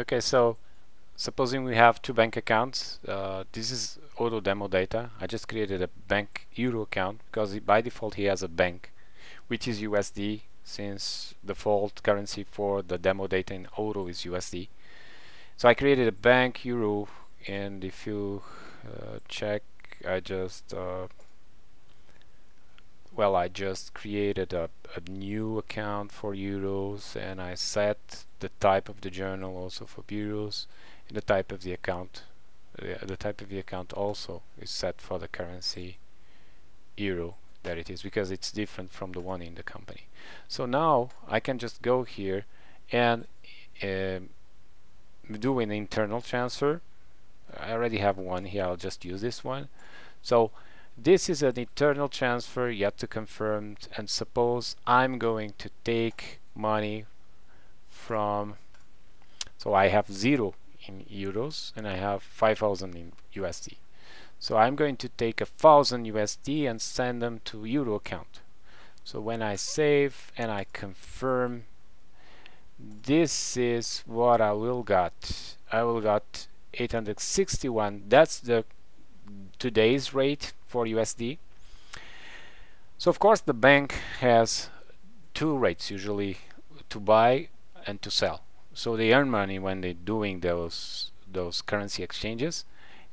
Okay, so supposing we have two bank accounts, uh, this is Odoo demo data. I just created a bank euro account because by default he has a bank, which is USD since default currency for the demo data in Odoo is USD. So I created a bank euro and if you uh, check, I just uh, well I just created a, a new account for euros and I set the type of the journal also for euros and the type of the account uh, the type of the account also is set for the currency euro that it is because it's different from the one in the company. So now I can just go here and uh, do an internal transfer. I already have one here I'll just use this one. So this is an internal transfer yet to confirm and suppose I'm going to take money from so I have zero in euros and I have 5000 in USD so I'm going to take a thousand USD and send them to euro account. So when I save and I confirm this is what I will got. I will got 861 that's the today's rate for USD. So of course the bank has two rates usually to buy and to sell. So they earn money when they're doing those those currency exchanges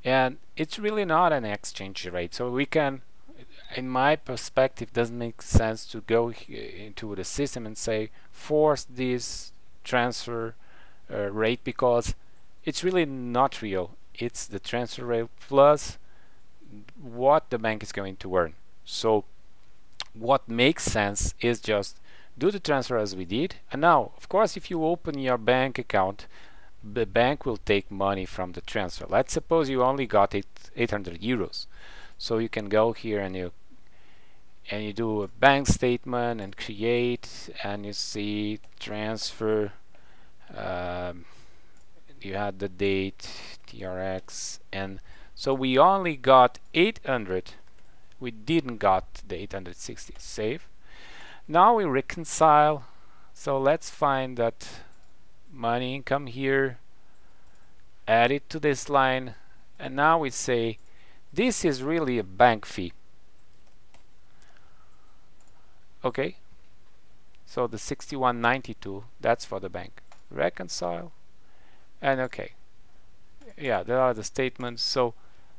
and it's really not an exchange rate so we can in my perspective doesn't make sense to go into the system and say force this transfer uh, rate because it's really not real it's the transfer rate plus what the bank is going to earn. So what makes sense is just do the transfer as we did. And now of course if you open your bank account the bank will take money from the transfer. Let's suppose you only got it 800 euros. So you can go here and you and you do a bank statement and create and you see transfer um, you had the date TRX and so we only got 800. We didn't got the 860. Save. Now we reconcile. So let's find that money income here. Add it to this line. And now we say this is really a bank fee. Okay. So the 6192, that's for the bank. Reconcile. And okay. Yeah, there are the statements. So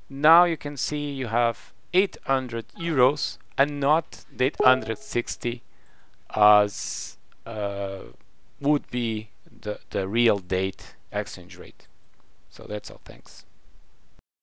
now you can see you have 800 euros and not the 860 as uh, would be the, the real date exchange rate. So that's all. Thanks.